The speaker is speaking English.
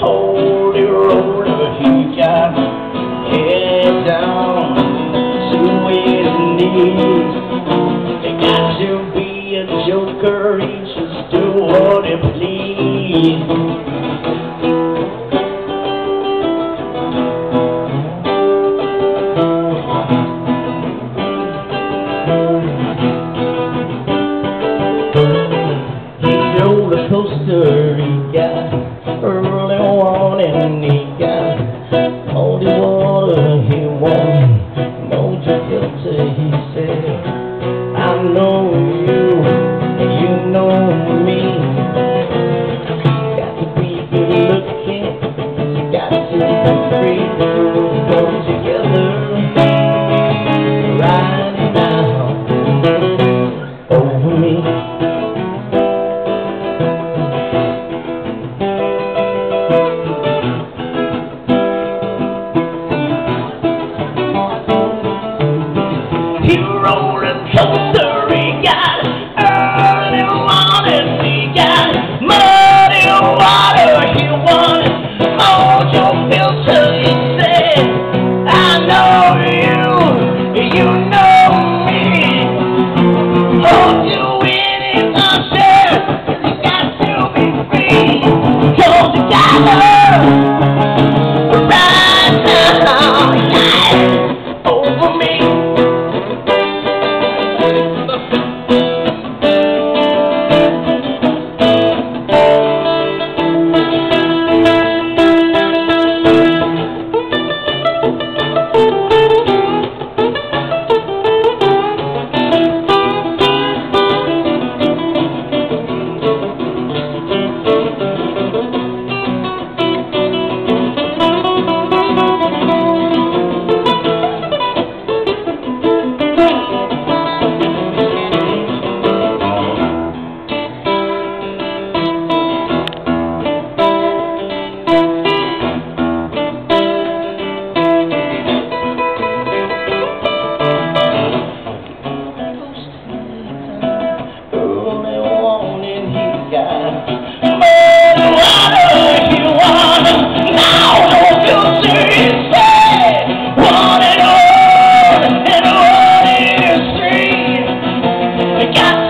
holy roller, he got head down to his knees. He got to be a joker, he just do what he please. coaster he got He coaster, got early morning, he got muddy water, he filter, he said, I know you, you know me, you got to be free, go together. got